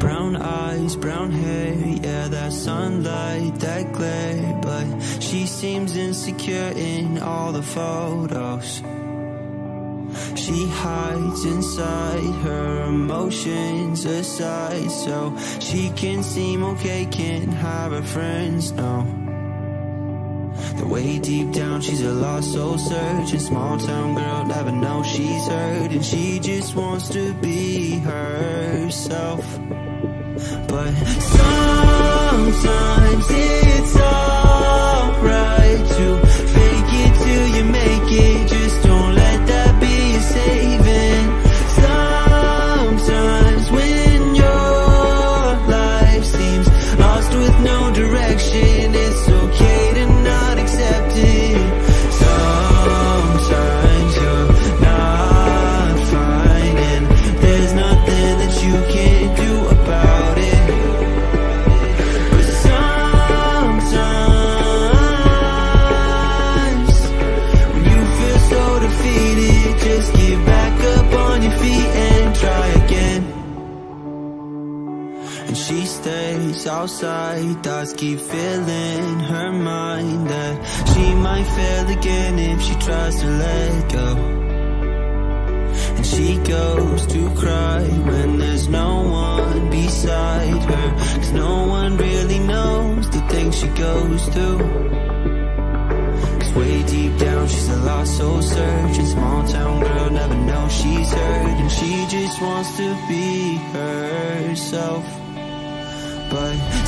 Brown eyes, brown hair, yeah, that sunlight, that glare. But she seems insecure in all the photos. She hides inside her emotions aside so she can seem okay, can't have her friends, no. The way deep down she's a lost soul searching Small town girl, never know she's hurt And she just wants to be herself But sometimes it's alright To fake it till you make it outside. Thoughts keep filling her mind That she might fail again if she tries to let go. And she goes to cry when there's no one beside her. Cause no one really knows the things she goes through. Way deep down she's a lost soul searching. Small town girl never knows she's hurt. And she just wants to be herself But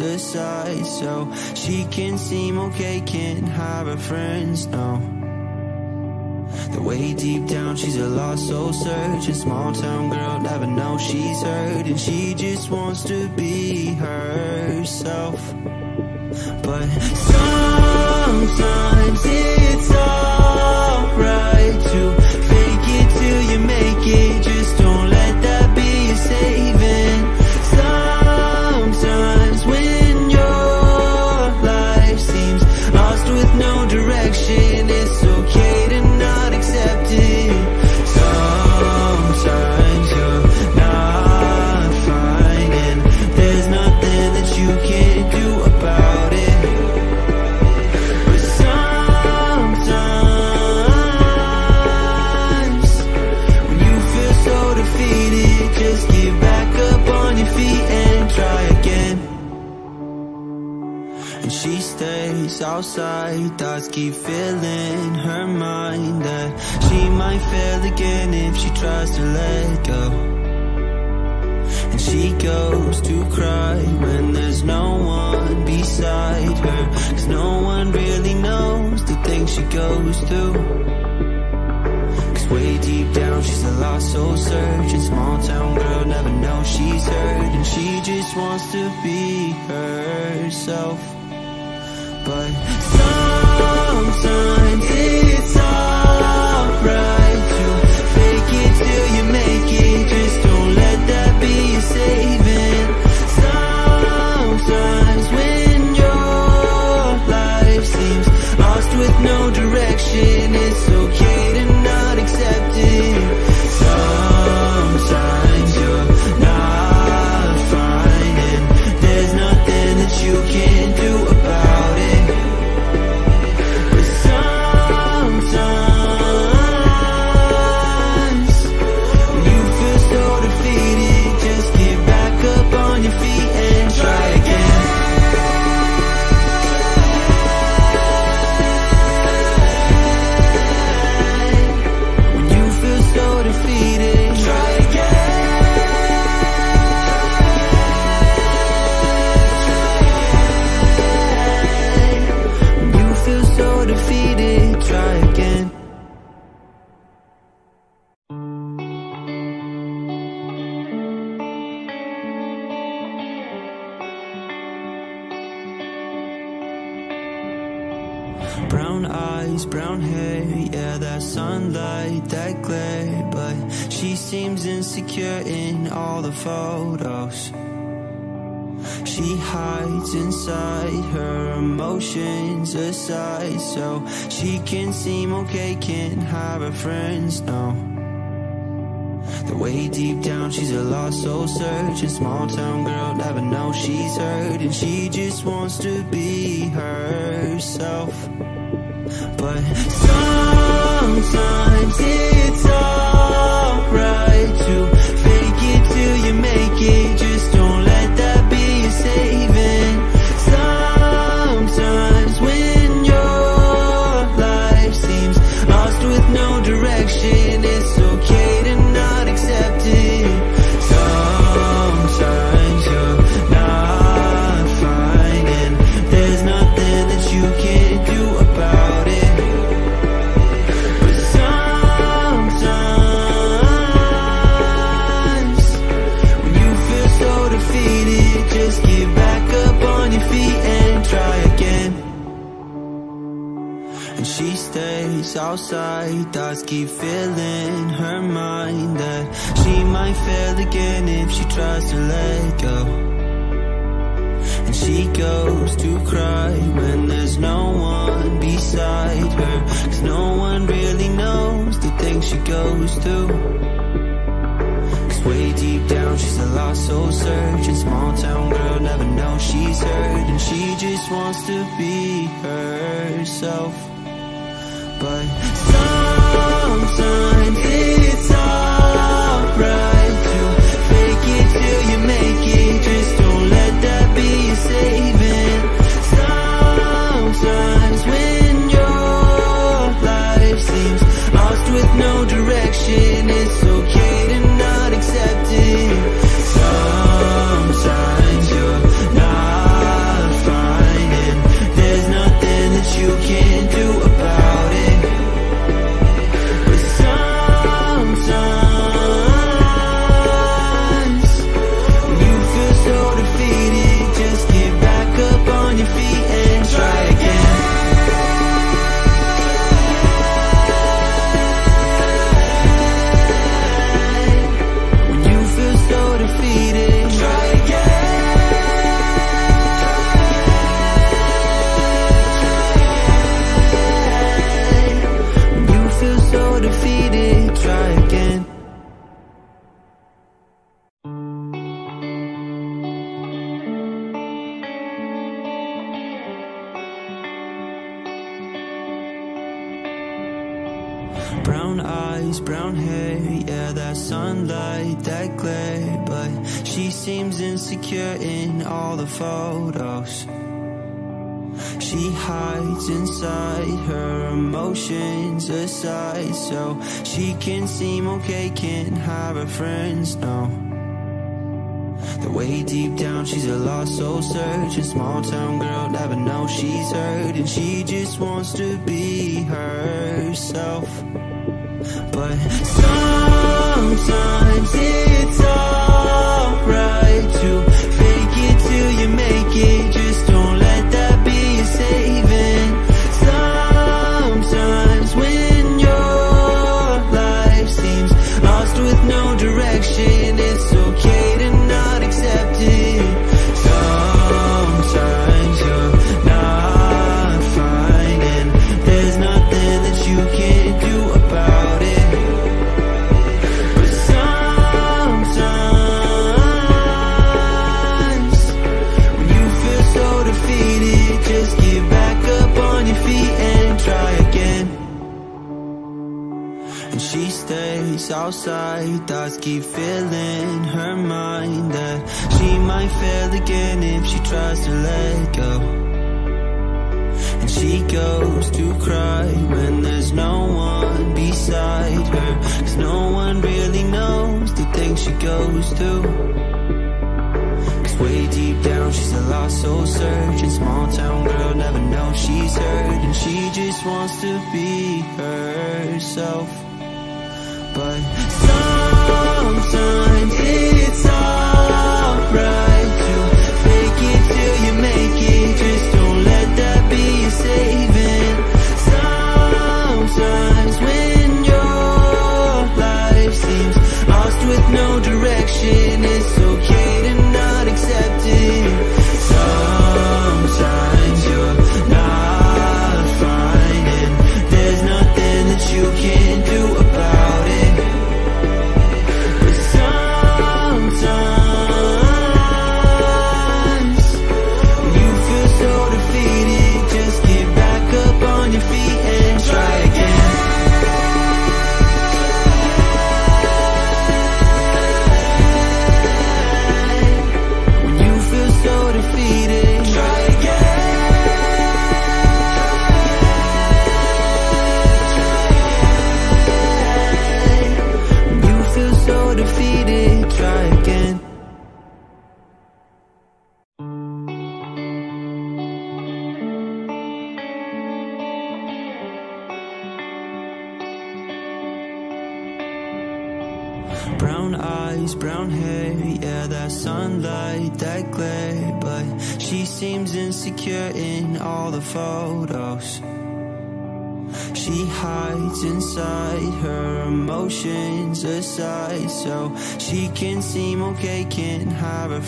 aside so she can seem okay, can't have her friends, no. The way deep down she's a lost soul searching Small town girl, never know she's hurt And she just wants to be herself But sometimes it's alright wants to be insecure in all the photos. She hides inside her emotions aside so she can seem okay, can't have her friends, no. The way deep down she's a lost soul searching Small town girl, never know she's hurt And she just wants to be herself But sometimes it's alright make it outside Thoughts keep filling her mind That she might fail again if she tries to let go. And she goes to cry when there's no one beside her Cause no one really knows the things she goes through. Cause way deep down she's a lost soul searching Small town girl never knows she's hurt And she just wants to be herself But sometimes photos. She hides inside her emotions aside so she can seem okay, can't have her friends, no. The way deep down she's a lost soul searching Small town girl, never know she's hurt And she just wants to be herself But sometimes it's alright To you make it outside Thoughts keep filling her mind That she might fail again if she tries to let go. And she goes to cry when there's no one beside her Cause no one really knows the things she goes through. Cause way deep down she's a lost soul searching Small town girl, never knows she's hurt And she just wants to be herself but sometimes it's alright to fake it till you make it. Just don't let that be your saving. Sometimes when your life seems lost with no direction, it's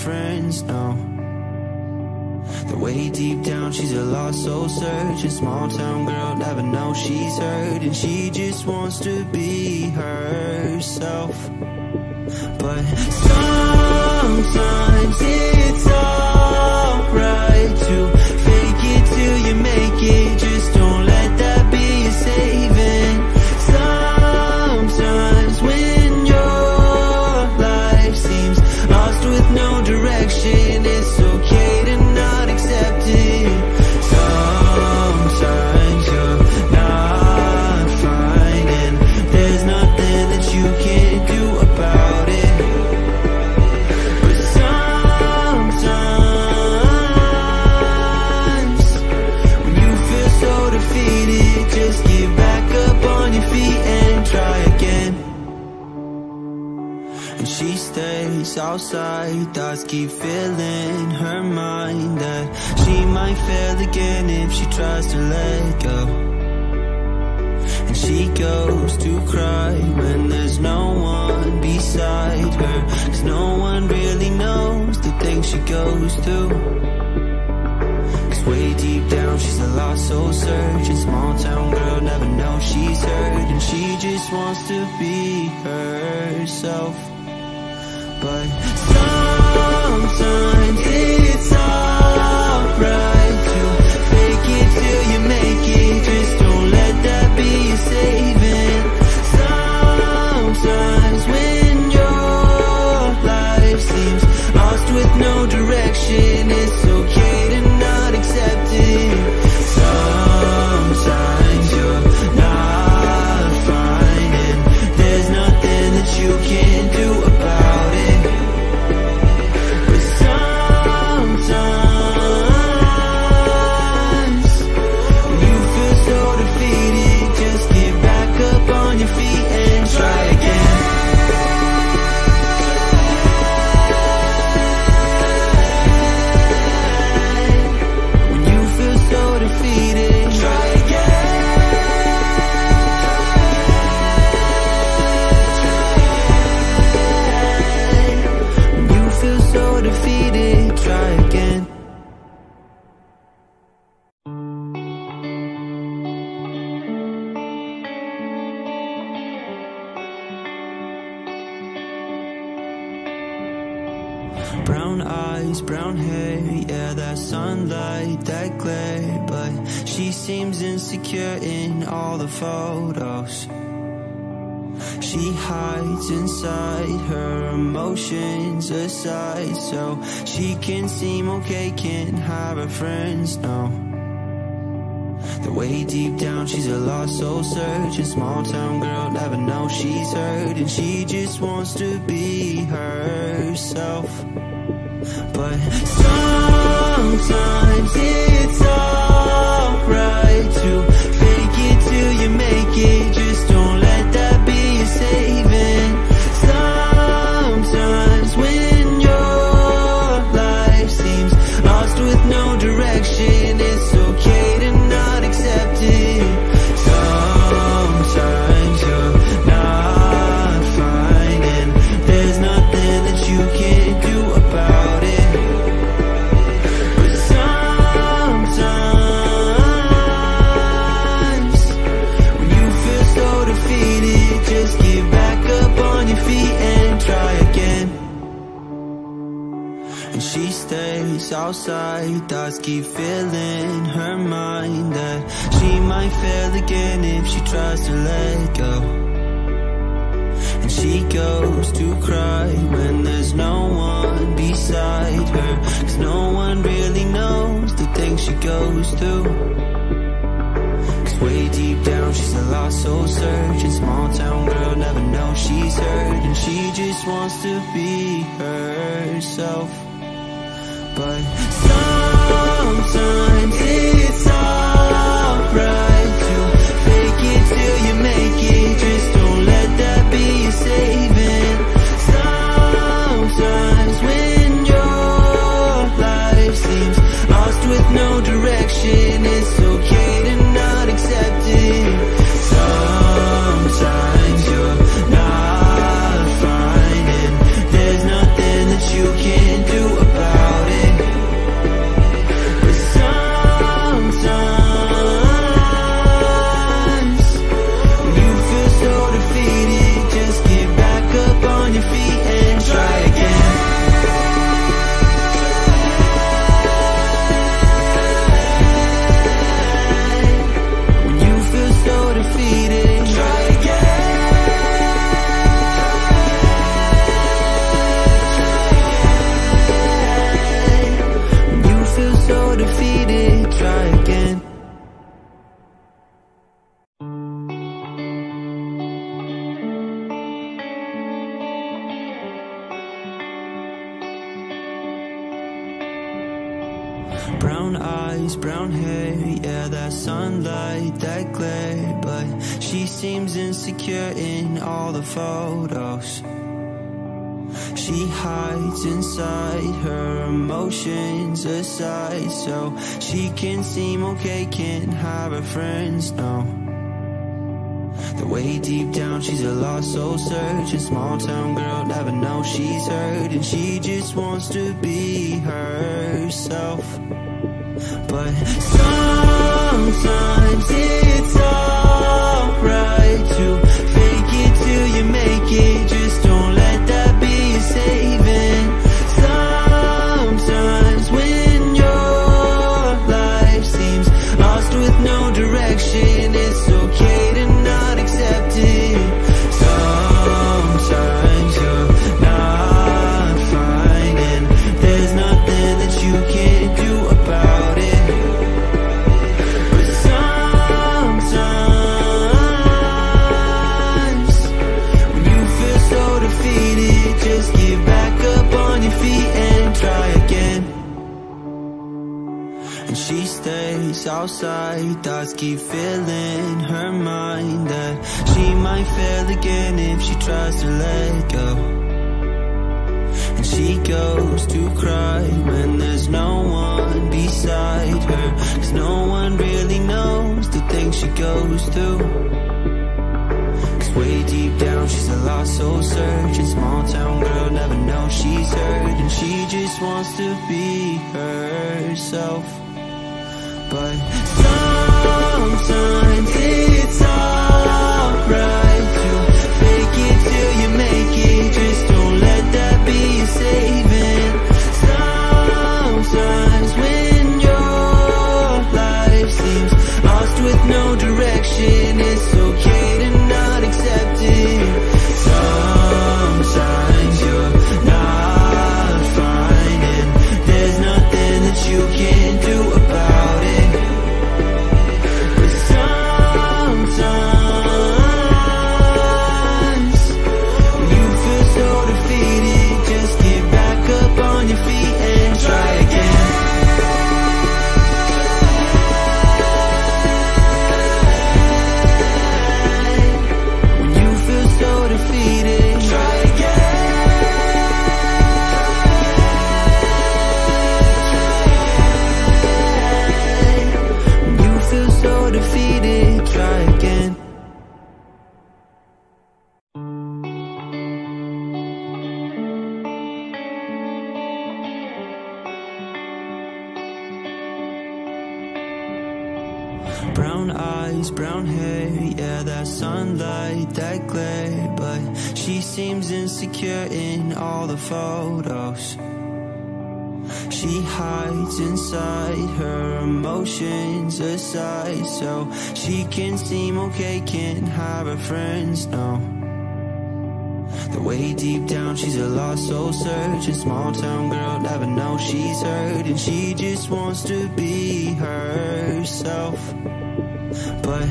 friends, no The way deep down she's a lost soul searching. Small town girl, never know she's hurt. And she just wants to be herself outside, thoughts keep filling her mind that she might fail again if she tries to let go. And she goes to cry when there's no one beside her. Cause no one really knows the things she goes through. Way deep down she's a lost soul searching Small town girl never knows she's hurt. And she just wants to be herself But sometimes Brown eyes, brown hair, yeah, that sunlight, that glare. But she seems insecure in all the photos. She hides inside her emotions aside So she can seem okay, can't have her friends, no The way deep down she's a lost soul searching Small town girl, never know she's hurt And she just wants to be herself But sometimes it's alright to fake it till you make it outside, thoughts keep filling her mind that she might fail again if she tries to let go. And she goes to cry when there's no one beside her Cause no one really knows the things she goes through Cause way deep down she's a lost soul searching Small town girl never knows she's hurt And she just wants to be herself But aside So she can seem okay, can't have her friends, no. The way deep down she's a lost soul searching Small town girl, never know she's hurt And she just wants to be herself. But sometimes it's alright seems insecure in all the photos. She hides inside her emotions aside So she can seem okay, can't have her friends, no the way deep down she's a lost soul searching Small town girl, never know she's hurt And she just wants to be herself But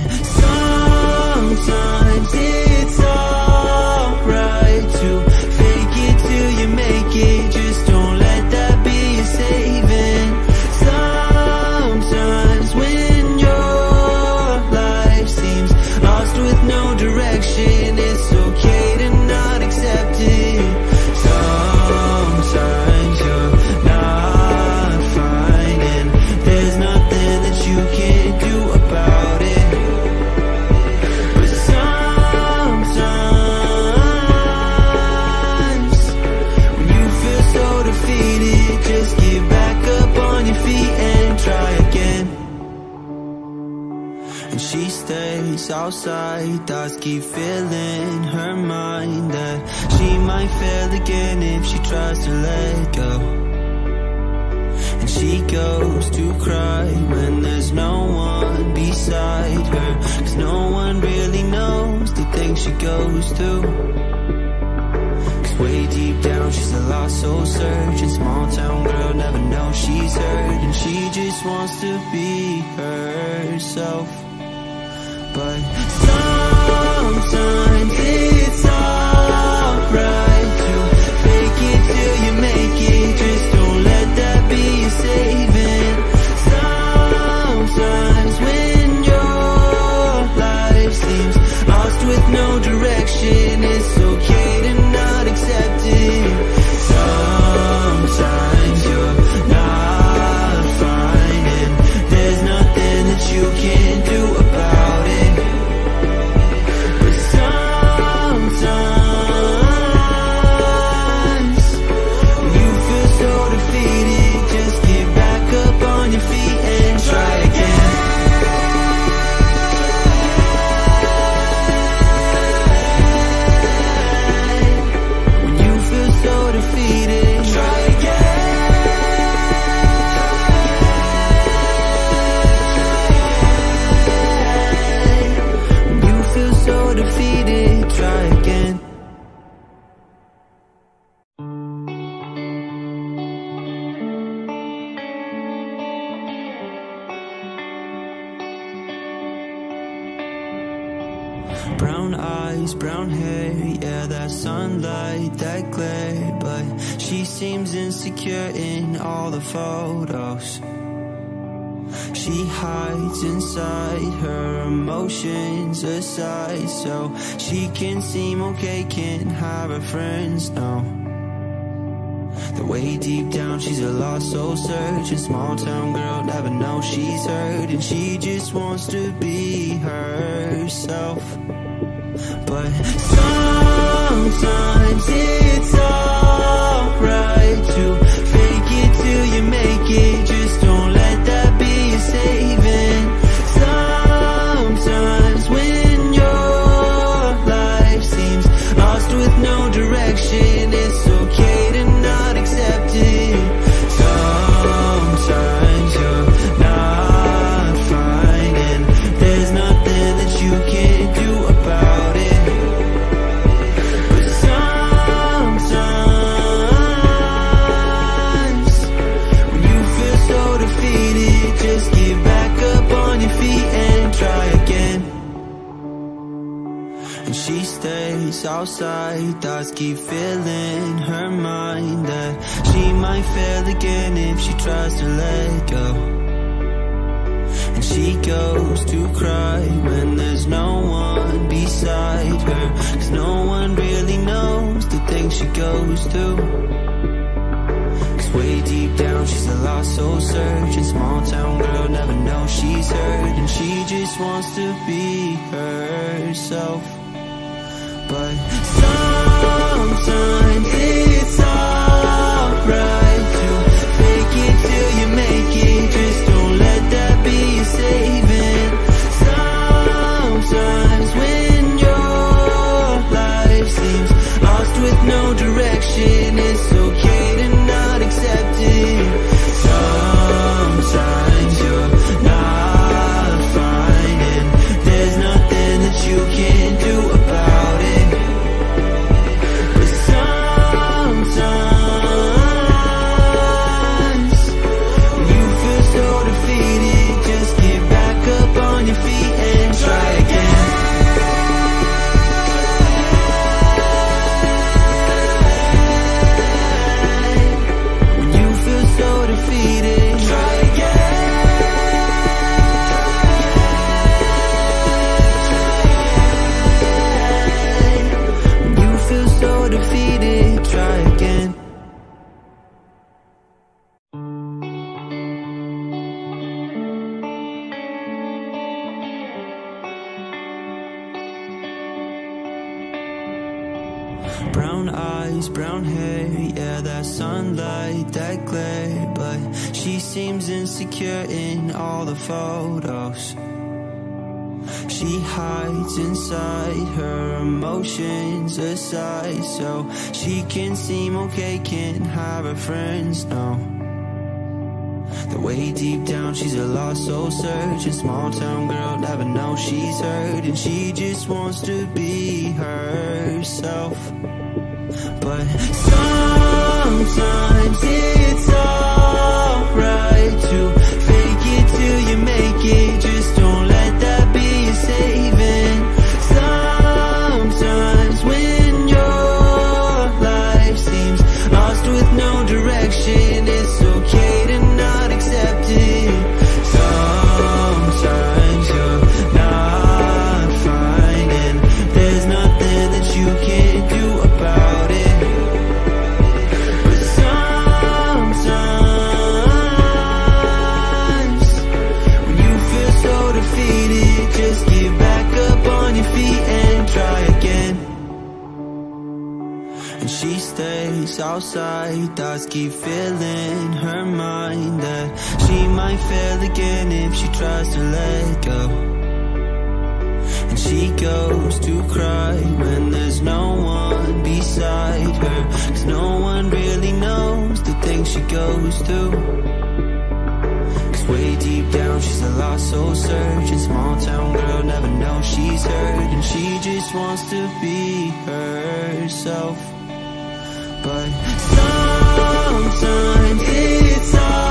sometimes it's alright To fake it till you make it. Just outside, thoughts keep filling her mind That she might fail again if she tries to let go. And she goes to cry when there's no one beside her Cause no one really knows the things she goes through. Cause way deep down she's a lost soul searching Small town girl, never knows she's hurt And she just wants to be herself but sometimes it's alright inside her emotions aside so she can seem okay, can't have her friends, no. The way deep down she's a lost soul searching. Small town girl, never know she's hurt. And she just wants to be herself. But sometimes it's alright To outside, thoughts keep filling her mind That she might fail again if she tries to let go. And she goes to cry when there's no one beside her Cause no one really knows the things she goes through. Way deep down she's a lost soul searching. Small town girl never knows she's hurt And she just wants to be herself But sometimes it's so she can seem okay, can't have her friends, no. The way deep down she's a lost soul searching. Small town girl, never know she's hurt And she just wants to be herself. But sometimes it's alright To fake it till you make it. Just Thoughts keep filling her mind That she might fail again if she tries to let go. And she goes to cry when there's no one beside her Cause no one really knows the things she goes through. Cause way deep down she's a lost soul searching Small town girl never knows she's hurt And she just wants to be herself But sometimes it's alright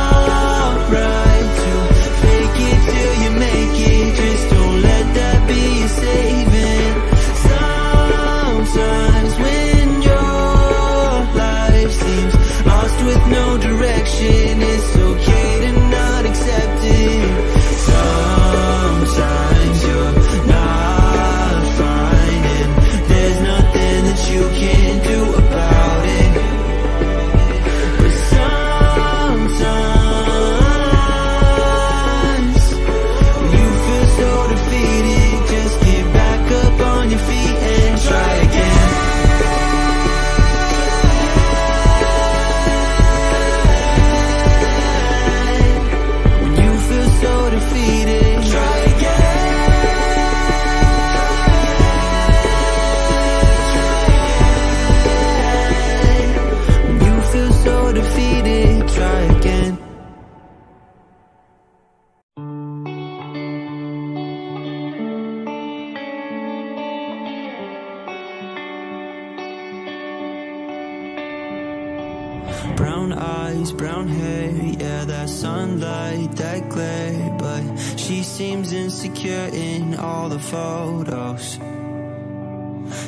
Brown eyes, brown hair, yeah, that sunlight, that glare. But she seems insecure in all the photos.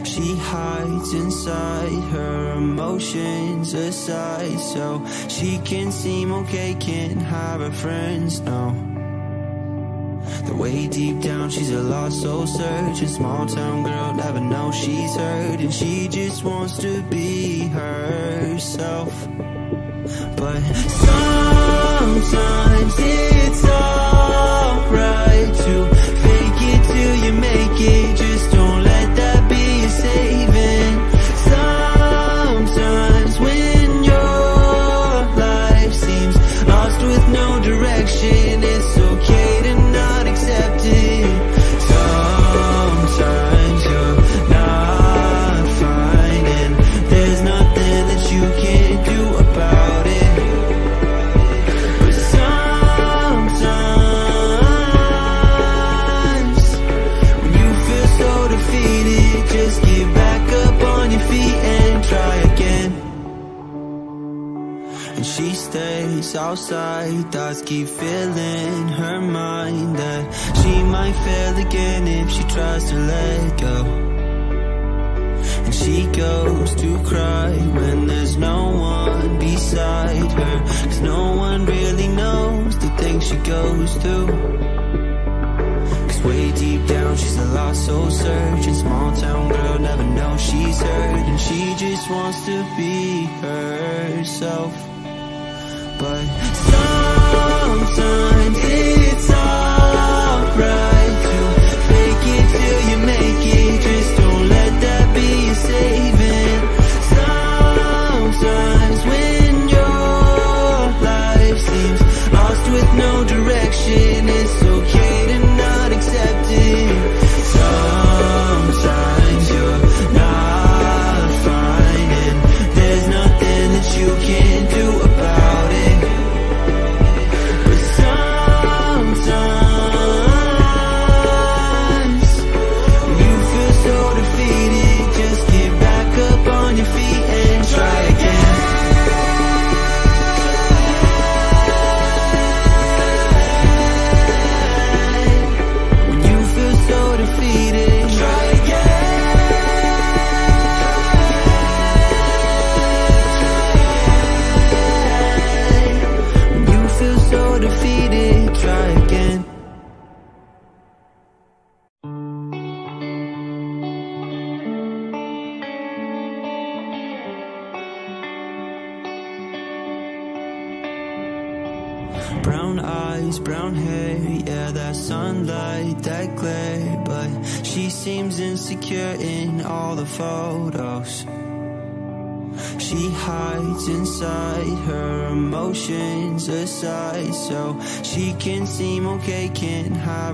She hides inside her emotions aside so she can seem okay, can't have her friends, no. Way deep down she's a lost soul searching. Small town girl never knows she's hurt And she just wants to be herself. But sometimes it's alright To fake it till you make it outside Thoughts keep filling her mind That she might fail again if she tries to let go. And she goes to cry when there's no one beside her Cause no one really knows the things she goes through. Cause way deep down she's a lost soul searching Small town girl never knows she's hurt And she just wants to be herself But sometimes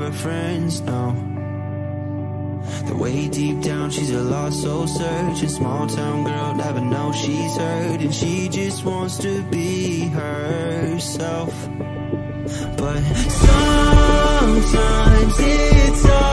her friends, no. The way deep down she's a lost soul searching. Small town girl, never know she's hurt And she just wants to be herself. But sometimes it's alright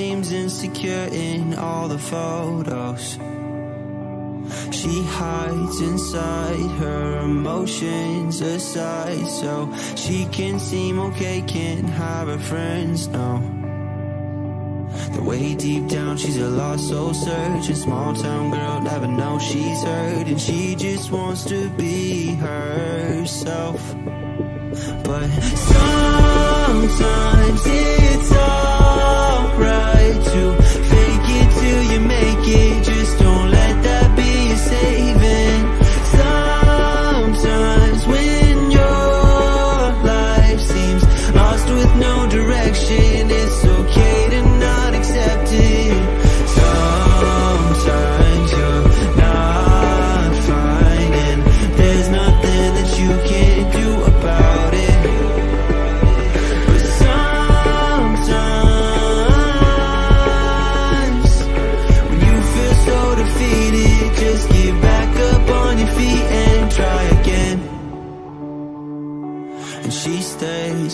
seems insecure in all the photos. She hides inside her emotions aside so she can seem okay, can't have her friends, no. The way deep down she's a lost soul searching Small town girl, never know she's hurt And she just wants to be herself But sometimes it's alright To fake it till you make it. Just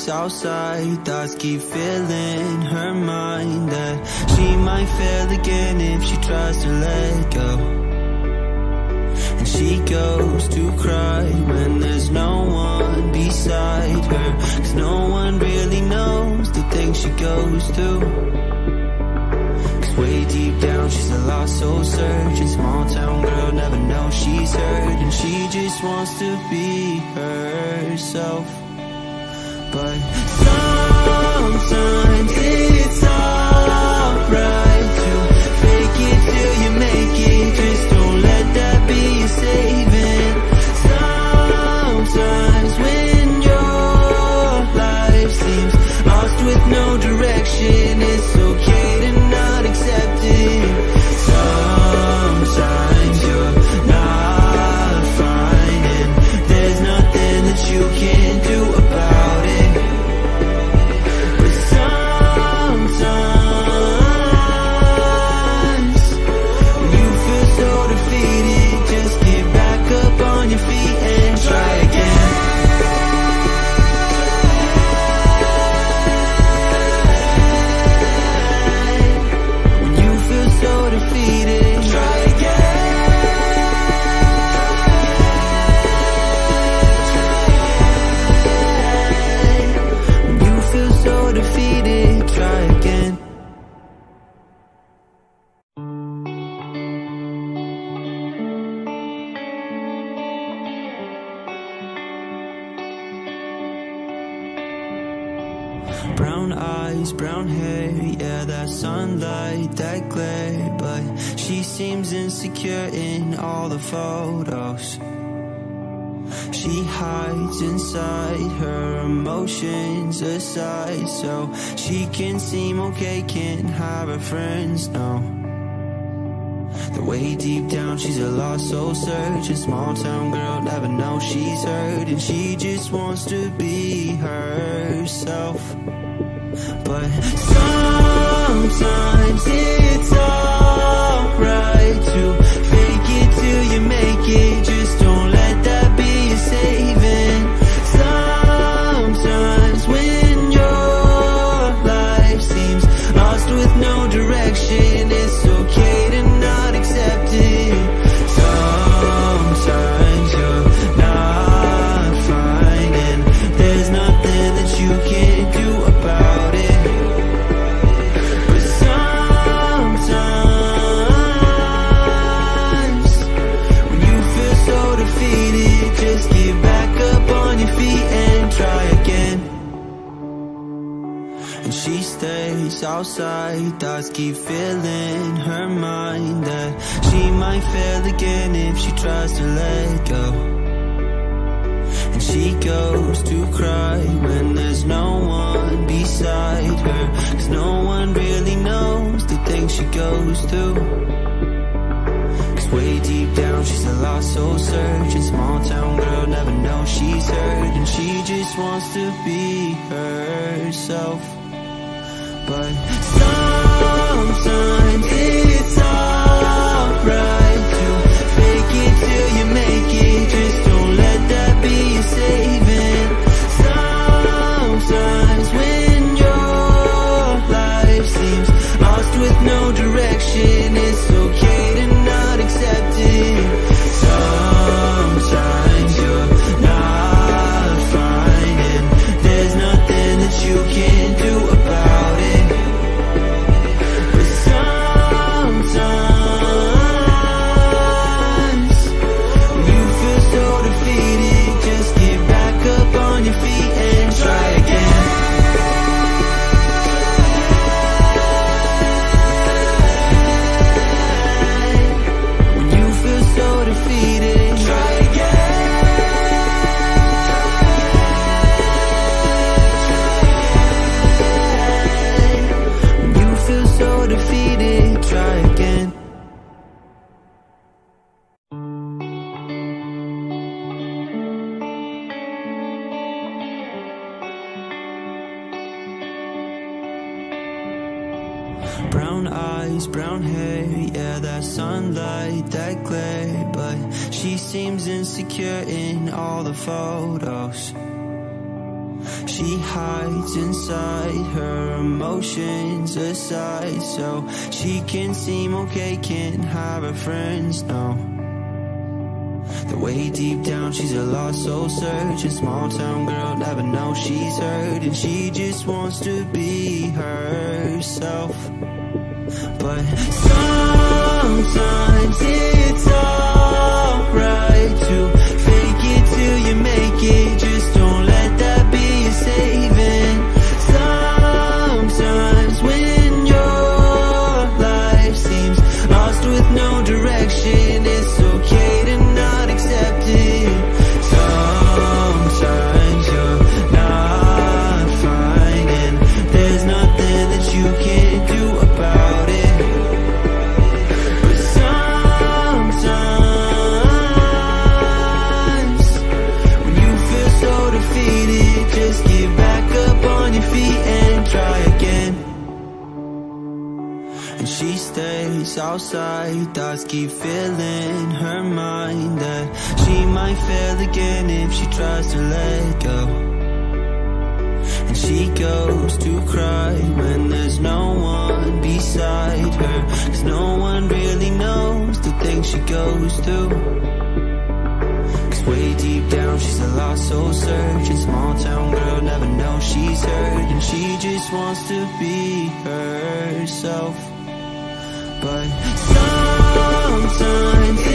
outside, thoughts keep filling her mind That she might fail again if she tries to let go. And she goes to cry when there's no one beside her Cause no one really knows the things she goes through. Cause way deep down she's a lost soul searching. Small town girl, never knows she's hurt And she just wants to be herself but sometimes it's alright to fake it till you make it. Just don't let that be your saving. Sometimes when your life seems lost with no direction, it's photos. She hides inside her emotions aside so she can seem okay, can't have her friends, no. The way deep down she's a lost soul searching Small town girl, never know she's hurt And she just wants to be herself But sometimes it's alright To make it Just outside Thoughts keep filling her mind That she might fail again if she tries to let go. And she goes to cry when there's no one beside her Cause no one really knows the things she goes through. Cause way deep down she's a lost soul searching Small town girl never knows she's hurt And she just wants to be herself But sometimes it's alright To fake it till you make it. Just don't let that be your saving. Sometimes when your life seems lost with no direction It's okay friends, no. The way deep down she's a lost soul searching. Small town girl, never know she's hurt. And she just wants to be herself. But sometimes Thoughts keep filling her mind That she might fail again if she tries to let go. And she goes to cry when there's no one beside her Cause no one really knows the things she goes through. Cause way deep down she's a lost soul searching Small town girl, never knows she's hurt And she just wants to be herself But sometimes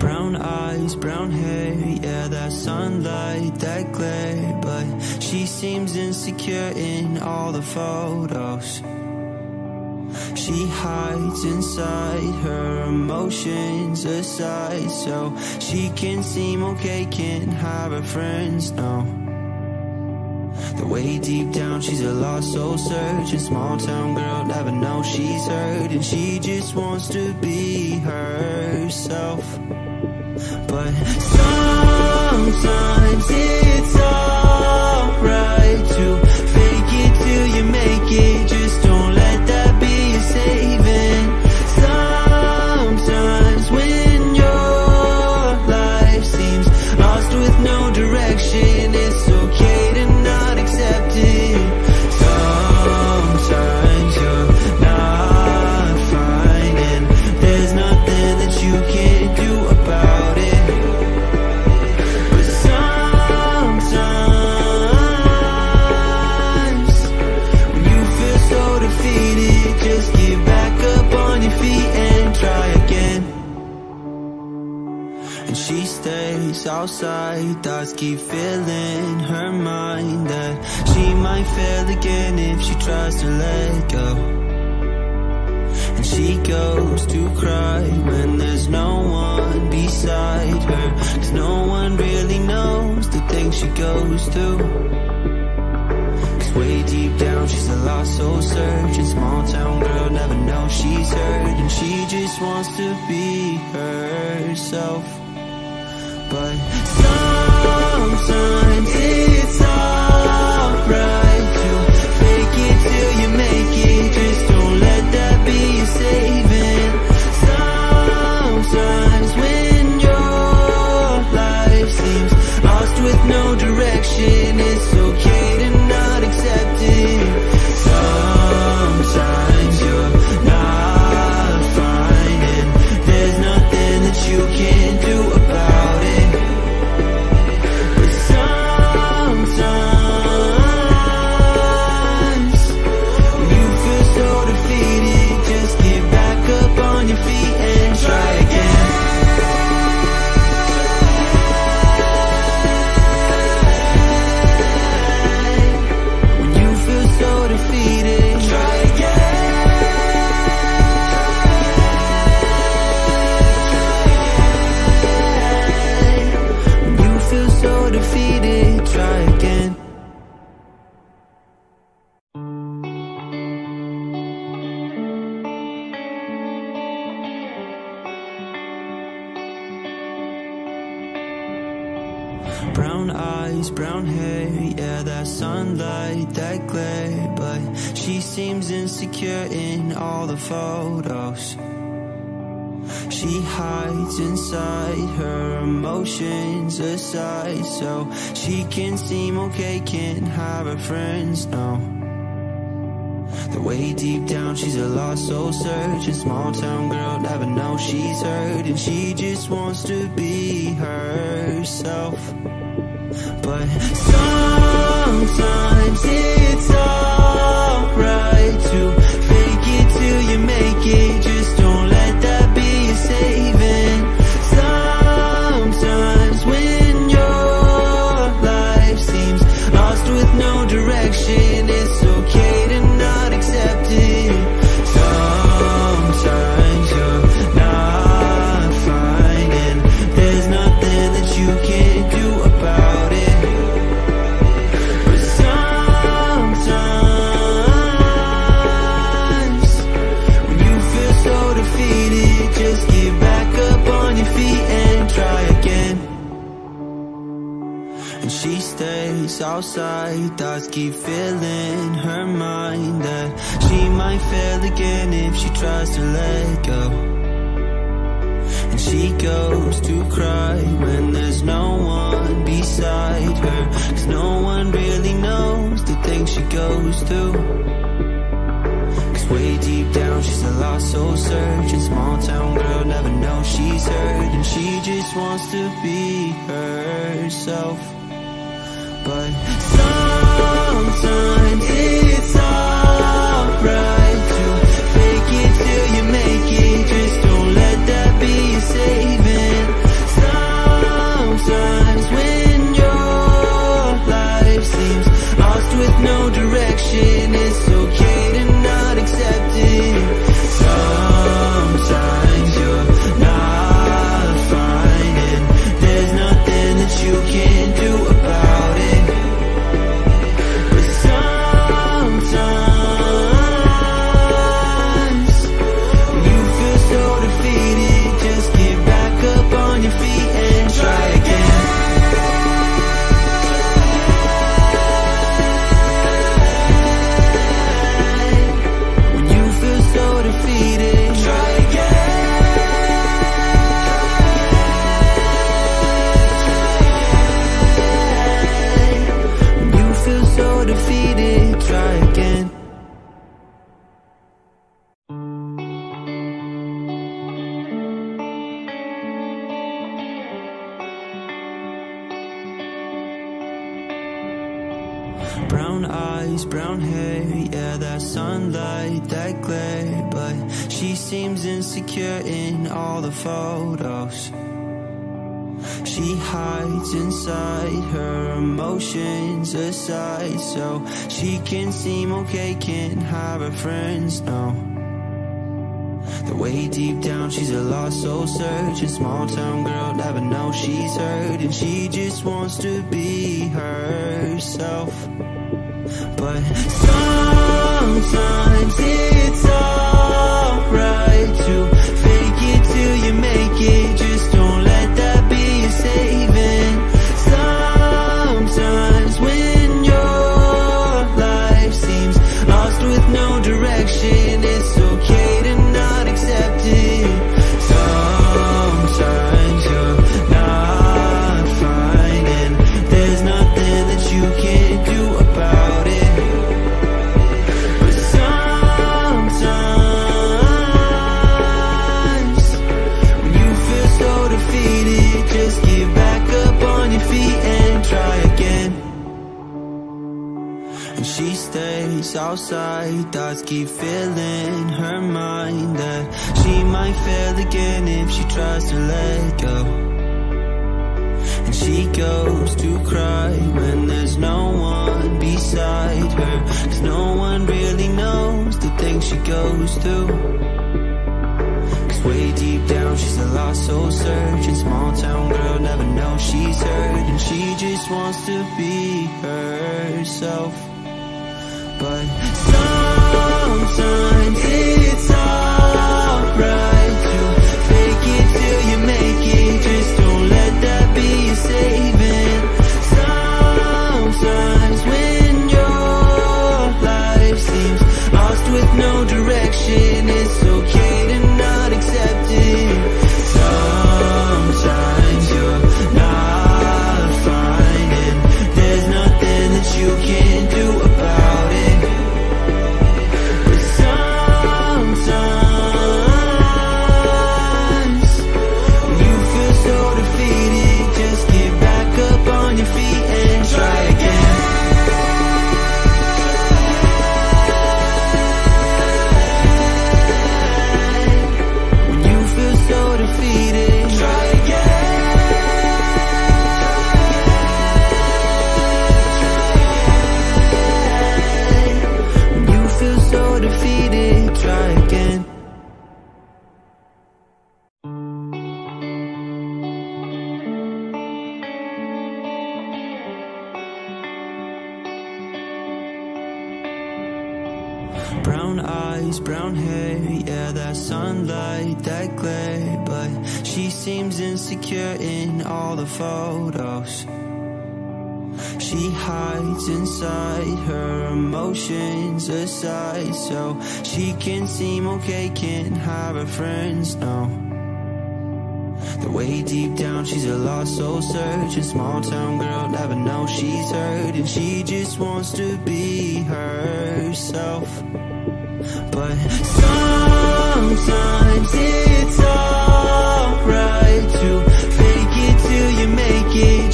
Brown eyes, brown hair, yeah, that sunlight, that glare. But she seems insecure in all the photos. She hides inside her emotions aside so she can seem okay, can't have her friends, no. The way deep down she's a lost soul searching. Small town girl, never know she's hurt And she just wants to be herself. But sometimes it's alright To fake it till you make it outside Thoughts keep filling her mind That she might fail again if she tries to let go. And she goes to cry when there's no one beside her Cause no one really knows the things she goes through. Cause way deep down she's a lost soul searching. Small town girl never knows she's hurt And she just wants to be herself But so she can seem okay, can't have her friends, no. The way deep down she's a lost soul searching Small town girl, never know she's hurt And she just wants to be herself But sometimes it's that glare. But she seems insecure in all the photos. She hides inside her emotions aside so she can seem okay, can't have her friends, no. The way deep down she's a lost soul searching Small town girl, never knows she's hurt And she just wants to be herself But sometimes it's alright To fake it till you make it outside Thoughts keep filling her mind That she might fail again if she tries to let go. And she goes to cry when there's no one beside her Cause no one really knows the things she goes through. Cause way deep down she's a lost soul searching Small town girl never knows she's hurt And she just wants to be herself But sometimes emotions aside so she can seem okay, can't have her friends, no. The way deep down she's a lost soul searching Small town girl, never know she's hurt And she just wants to be herself But sometimes it's alright To fake it till you make it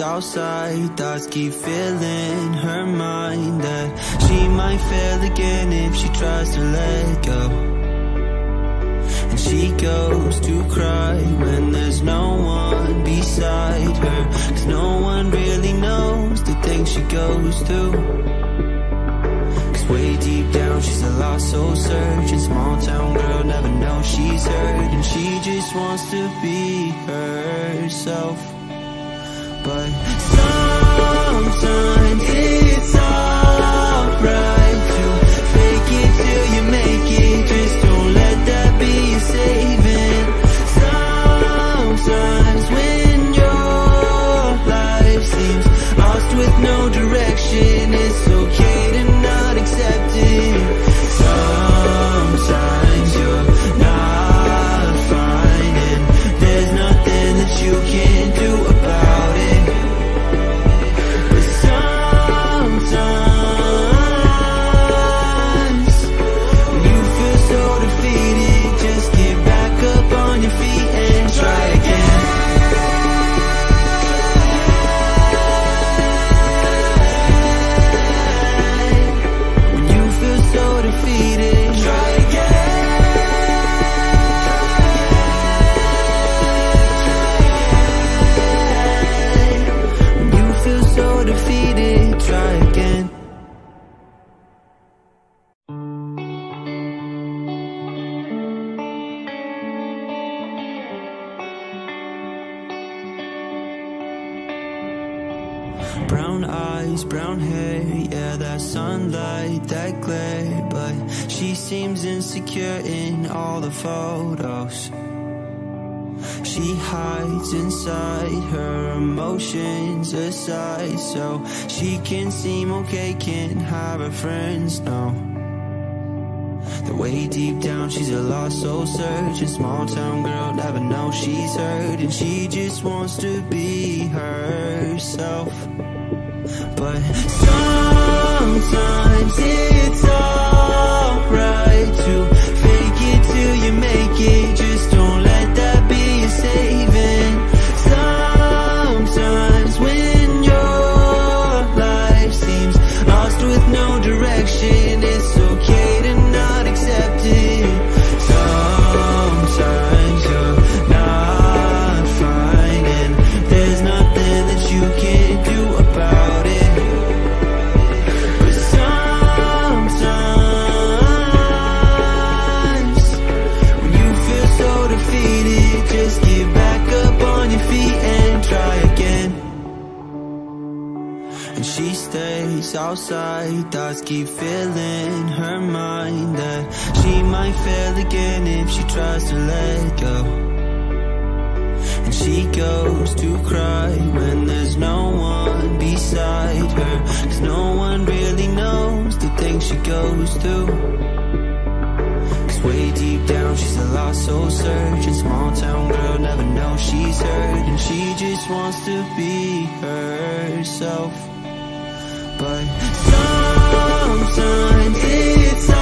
outside Thoughts keep filling her mind That she might fail again if she tries to let go. And she goes to cry when there's no one beside her Cause no one really knows the things she goes through. Cause way deep down she's a lost soul searching Small town girl, never knows she's hurt And she just wants to be herself but sometimes it's alright to fake it till you make it. Just don't let that be your saving. Sometimes when your life seems lost with no direction, it's her friends, no The way deep down she's a lost soul searching. Small town girl, never knows she's hurt And she just wants to be herself. But sometimes it's outside, thoughts keep filling her mind that she might fail again if she tries to let go. And she goes to cry when there's no one beside her. Cause no one really knows the things she goes through. Cause way deep down she's a lost soul searching Small town girl never knows she's hurt. And she just wants to be herself but sometimes it's